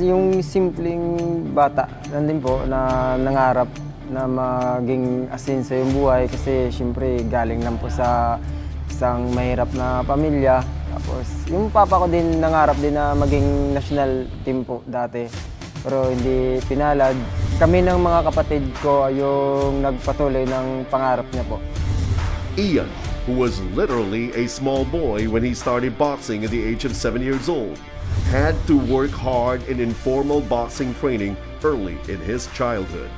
Yung simpleng bata, nandun po, na nangarap na maging asin sa yung buhay kasi syempre galing lang po sa isang mahirap na pamilya. Tapos yung papa ko din nangarap din na maging national team po dati. Pero hindi pinalad. Kami ng mga kapatid ko yung nagpatuloy ng pangarap niya po. Ian, who was literally a small boy when he started boxing at the age of seven years old, had to work hard in informal boxing training early in his childhood.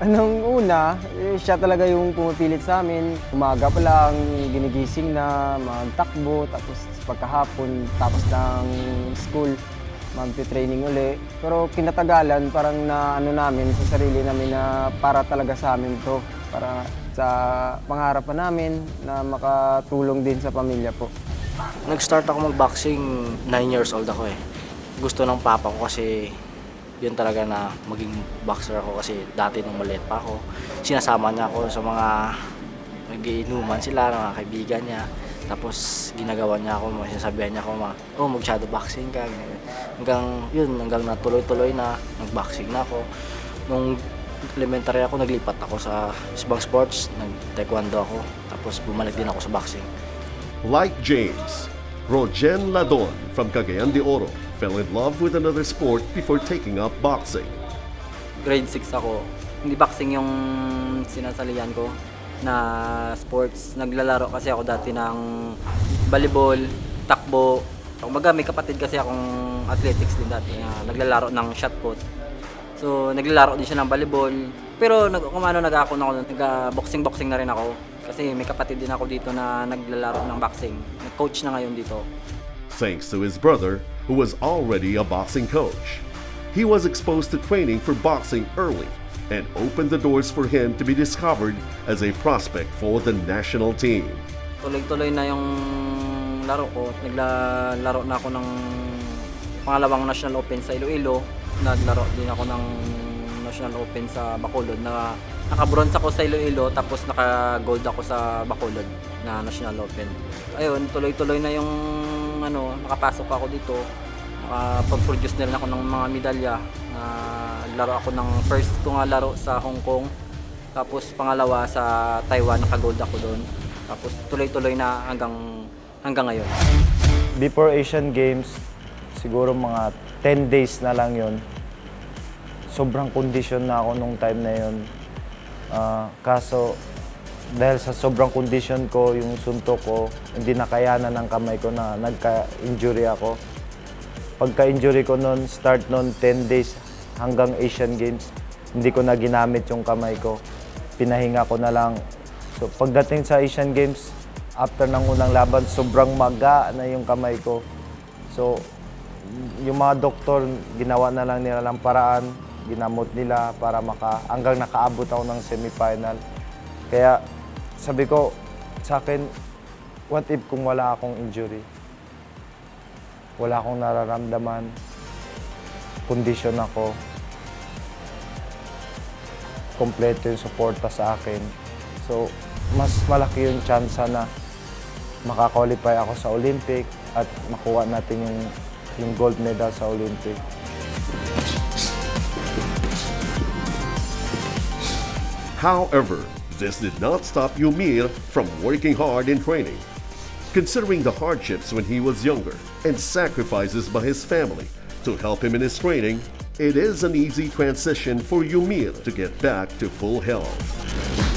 Anong una, eh, siya talaga yung pumipilit sa amin. Umaga pa lang, ginigising na, magtakbo, tapos pagkahapon, tapos ng school, magti-training uli. Pero kinatagalan, parang na ano namin sa sarili namin na para talaga sa amin to. Para sa pangarapan namin na makatulong din sa pamilya po. Nag-start ako mag-boxing, 9 years old ako eh. Gusto ng papa ko kasi yun talaga na maging boxer ako kasi dati nung maliit pa ako, sinasama niya ako sa mga nagiinuman sila, mga kaibigan niya. Tapos ginagawa niya ako, sinasabihan niya ako, oh mag-shadow boxing ka. Hanggang yun, hanggang natuloy-tuloy na, nag-boxing na ako. Nung elementary ako, naglipat ako sa ibang sports, nag-taekwondo ako. Tapos bumalik din ako sa boxing. Like James, Rogen Ladon from Cagayan de Oro fell in love with another sport before taking up boxing. grade 6 ako. Hindi boxing yung sinasalihan ko na sports. Naglalaro kasi ako dati ng volleyball, takbo. Kumbaga may kapatid kasi akong athletics din dati na naglalaro ng shot put. So naglalaro din siya ng volleyball. Pero nag kumano nag ako na ako, nag boxing na rin ako. Kasi may kapatid din ako dito na naglalaro ng boxing. Nag-coach na ngayon dito. Thanks to his brother, who was already a boxing coach. He was exposed to training for boxing early and opened the doors for him to be discovered as a prospect for the national team. Tuloy-tuloy na yung laro ko. Naglalaro na ako ng pangalawang National Open sa Iloilo. Naglaro din ako ng National Open sa Bacolod na naka-bronze ako sa Iloilo tapos naka-gold ako sa Bacolod na National Open. Ayun, tuloy-tuloy na yung ano, nakapasok ako dito. Nakapag-produce na rin ako ng mga medalya. Na laro ako ng first ko nga laro sa Hong Kong. Tapos pangalawa sa Taiwan, naka-gold ako doon. Tapos tuloy-tuloy na hanggang hanggang ngayon. Before Asian Games, siguro mga 10 days na lang yon. Sobrang condition na ako nung time na yon. Ah, kaso, dahil sa sobrang condition ko, yung suntok ko, hindi nakayanan ng kamay ko na nagka-injury ako. Pagka-injury ko noon, start noon 10 days hanggang Asian Games, hindi ko na ginamit yung kamay ko. Pinahinga ko na lang. So pagdating sa Asian Games, after ng unang laban, sobrang maga na yung kamay ko. So yung mga doktor, ginawa na lang nila ng paraan, ginamot nila para maka, hanggang nakaabot ako ng semifinal. Kaya sabi ko sa akin, what if kung wala akong injury? Wala akong nararamdaman, kondisyon ako, kompleto yung suporta sa akin. So, mas malaki yung chance na makakwalify ako sa Olympic at makuha natin yung, yung gold medal sa Olympic. However, this did not stop Yumir from working hard in training. Considering the hardships when he was younger and sacrifices by his family to help him in his training, it is an easy transition for Yumir to get back to full health.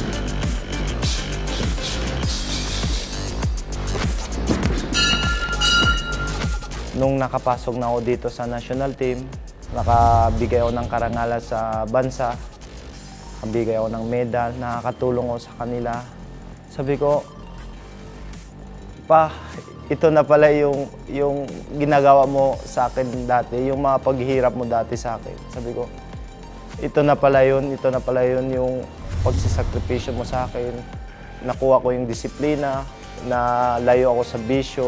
Nung nakapasok na ako dito sa national team, nakabigay ako ng karangalan sa bansa, nakabigay ako ng medal, nakakatulong ako sa kanila. Sabi ko, pa, ito na pala yung, yung ginagawa mo sa akin dati, yung mga paghihirap mo dati sa akin. Sabi ko, ito na pala yun, ito na pala yun yung pagsisakripisyo mo sa akin. Nakuha ko yung disiplina, na layo ako sa bisyo,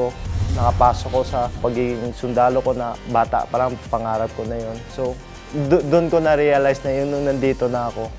nakapasok ko sa pagiging sundalo ko na bata, parang pangarap ko na yun. So, do- doon ko na-realize na yun nung nandito na ako.